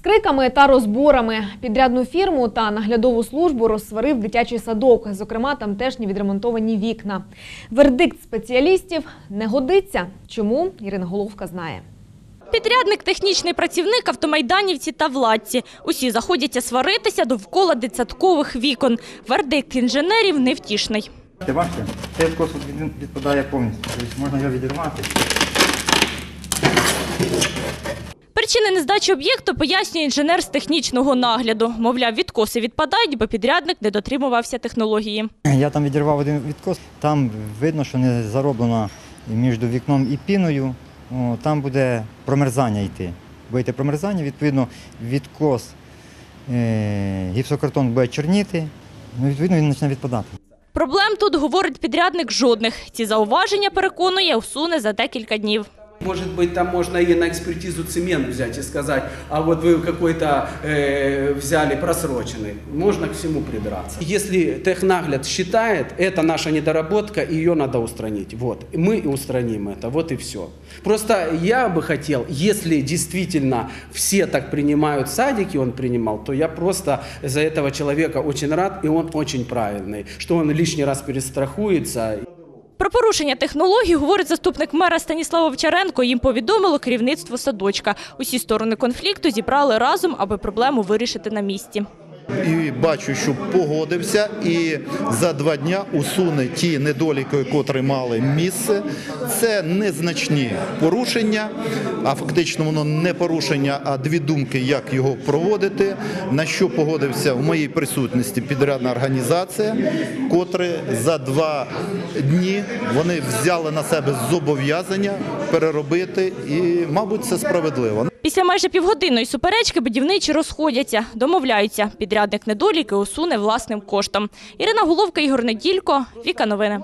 З криками та розборами підрядну фірму та наглядову службу розсварив дитячий садок. Зокрема, там теж невідремонтовані вікна. Вердикт спеціалістів не годиться. Чому Ірина Головка знає. Підрядник, технічний працівник, автомайданівці та владці. Усі заходяться сваритися довкола дитсадкових вікон. Вердикт інженерів невтішний. Ти бачите, цей откос відпадає повністю, тобто можна його відірвати. Причини нездачі об'єкту пояснює інженер з технічного нагляду. Мовляв, відкоси відпадають, бо підрядник не дотримувався технології. Я там відірвав один відкос, там видно, що не зароблено між вікном і піною. Там буде промерзання йти. Буде промерзання, відповідно, відкос е, гіпсокартон буде чорніти, ну, відповідно, він почне відпадати. Проблем тут, говорить підрядник, жодних. Ці зауваження, переконує, усуне за декілька днів. Может быть, там можно и на экспертизу цемент взять и сказать, а вот вы какой-то э, взяли просроченный. Можно к всему придраться. Если технагляд считает, это наша недоработка, ее надо устранить. Вот. Мы и устраним это. Вот и все. Просто я бы хотел, если действительно все так принимают садики, он принимал, то я просто за этого человека очень рад, и он очень правильный, что он лишний раз перестрахуется. Про порушення технологій говорить заступник мера Станіслав Овчаренко. Їм повідомило керівництво садочка. Усі сторони конфлікту зібрали разом, аби проблему вирішити на місці. І бачу, що погодився і за два дня усуне ті недоліки, котрі мали місце. Це незначні порушення, а фактично воно не порушення, а дві думки, як його проводити. На що погодився в моїй присутності підрядна організація, котре за два дні вони взяли на себе зобов'язання переробити, і, мабуть, це справедливо. Після майже півгодинної суперечки будівничі розходяться, домовляються. Підрядник недоліки усуне власним коштом. Ірина Головка, Ігор Неділько, Віка Новини.